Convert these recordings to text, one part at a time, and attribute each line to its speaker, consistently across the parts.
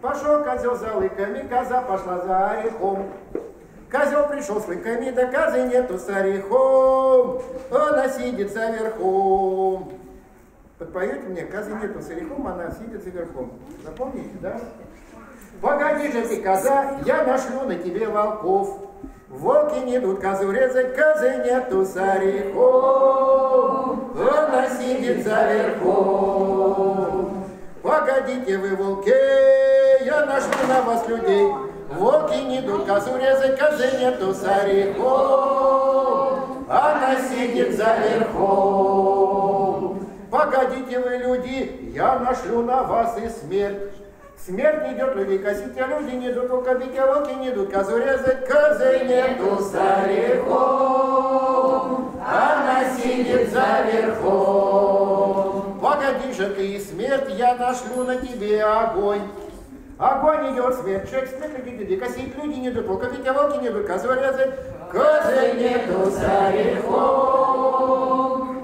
Speaker 1: Пошел козел за лыками, коза пошла за орехом. Козел пришел с лыками, да козы нету с орехом. Она сидит за верхом. Подпоете мне, козы нету с орехом, она сидит за верхом. Запомните, да? Погоди же ты, коза, я нашлю на тебе волков. Волки не идут козу резать, козы нету с орехом. Она сидит за верхом. Погодите вы, волки, нашлю на вас людей. Волки не идут козу резать, козы нету с орехом. Она сидит за верхом. Погодите вы, люди, я нашлю на вас и смерть. Смерть не идет людей косить, а люди не идут волка бить, а волки не идут козу резать, козы нету с орехом. Она сидит за верхом. Погоди же ты, смерть, я нашлю на тебе огонь. Огонь идет, смерть, человек смерть, люди, люди, косить люди не идут, бить, а волки не идут козу резать, козы нету с орехом.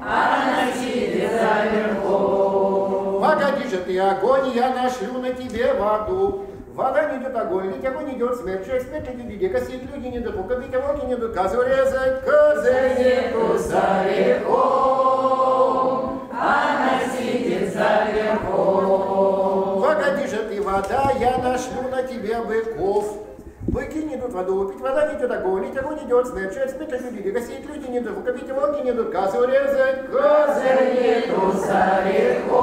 Speaker 1: Она сидит за верхом. Погоди же ты, огонь, я нашлю на тебе воду. Вода не идет огонь, лить огонь идет смерть, человек смерть люди, люди, косить люди не идут, бить, а волки не идут козу резать, козы нету с орехом. Я нашлю на тебе быков. Быки не идут воду пить, вода не идет огонь, лить огонь идет смерть, человек смерть люди, гасить люди не идут, а волки не идут козу резать, козы нету с орехом.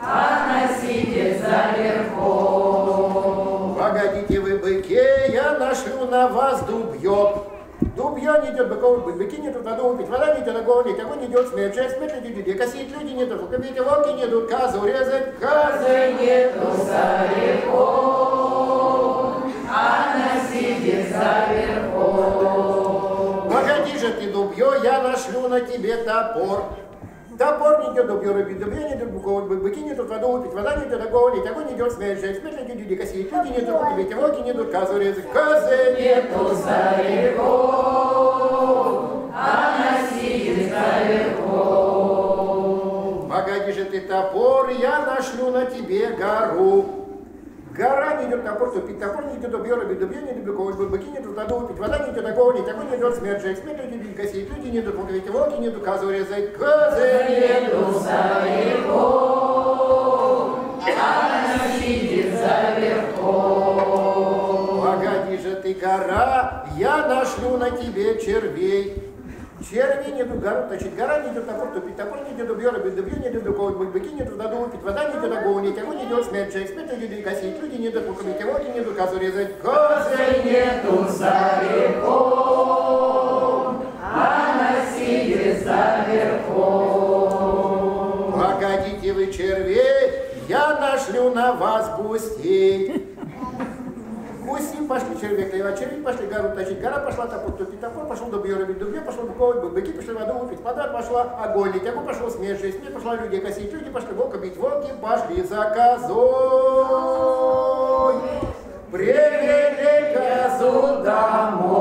Speaker 1: Она сидит за верхом. Погодите вы, быки, я нашлю на вас дубье. Дубье не идет, быков, быки не идут воду пить, вода не идет огонь, лить огонь идет смерть, человек смерть люди, люди, косить люди не бить, а волки не идут козу резать, козы нету с орехом. Она сидит за верхом. Погоди же ты, дубье, я нашлю на тебе топор. Топор не идет, дубье рубит, дубье не идет, быки не идут воду пить, вода не идет огонь, лить огонь идет смерть, человек смерть люди, люди, косить люди не идут, а волки не идут козу резать, козы нету с орехом. Погоди же ты, топор, я нашлю на тебе гору. Гора не идет топор тупить, топор не идет дубье рубить, дубье не идет быков, быки не идут воду пить, вода не идет огонь, лить огонь не идет смерть, человек смерть люди, люди, косить люди не идут, а волки не идут козу резать, козы нету с орехом. Она сидит за верхом. Погоди же ты, гора, я нашлю на тебе червей. Черви не идут гору точить, гора не идет топор тупить, топор не идет дубье рубить, дубье не идет быков, быки не идут воду пить, вода не идет огонь, огонь не идет смерть, человек смерть люди, косить люди не идут, а волки не идут козу резать, козы нету с орехом. Она сидит за верхом. Погодите вы, червей, я нашлю на вас гусей. Гуси пошли, червяк левая, червяк пошли, гору тащить, гора пошла, топор топить, топор пошел, дубье рубить, дубье пошел, дубовый, быки пошли воду лупить, вода пошла, огонь лить, огонь пошел, смерть, мне пошла, люди косить, люди пошли, волка бить, волки пошли за козой. Привели козу домой.